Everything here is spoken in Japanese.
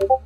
you